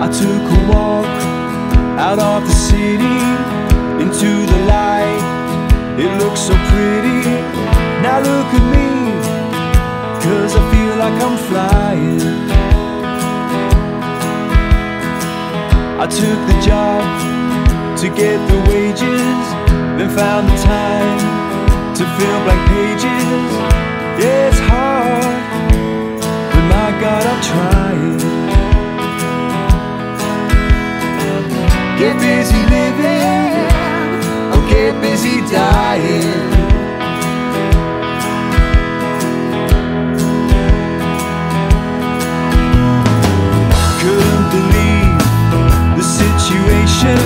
I took a walk out of the city into the light. It looks so pretty. Now look at me, cause I feel like I'm flying. I took the job to get the wages, then found the time to fill blank pages. Yeah, it's hard, Get busy living, or get busy dying. Couldn't believe the situation.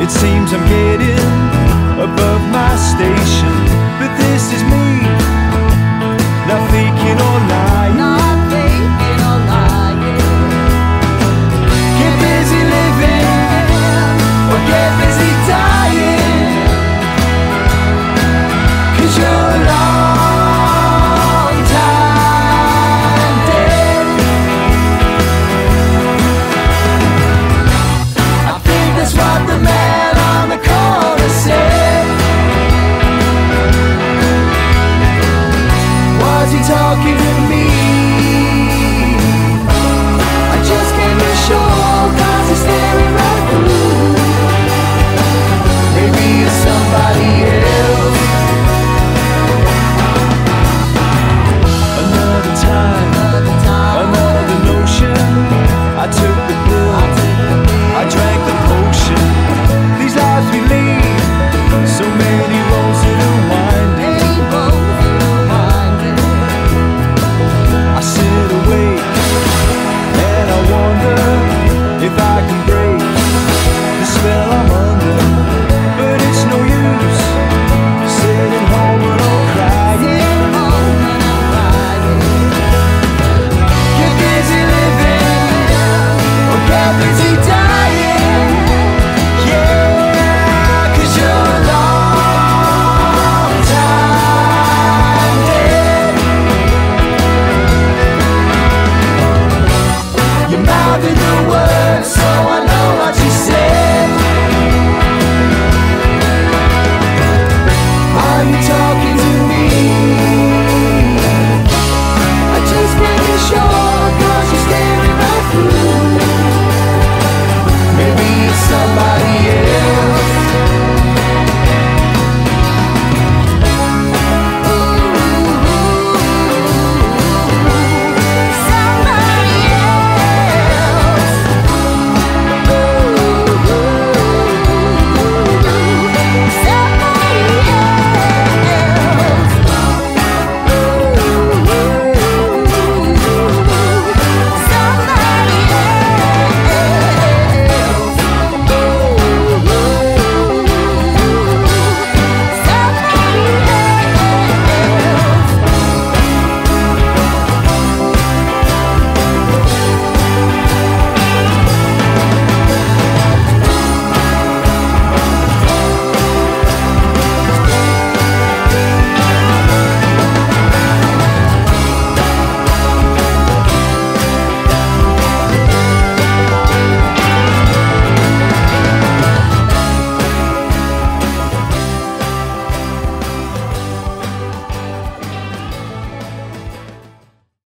It seems I'm getting above my station, but this is me,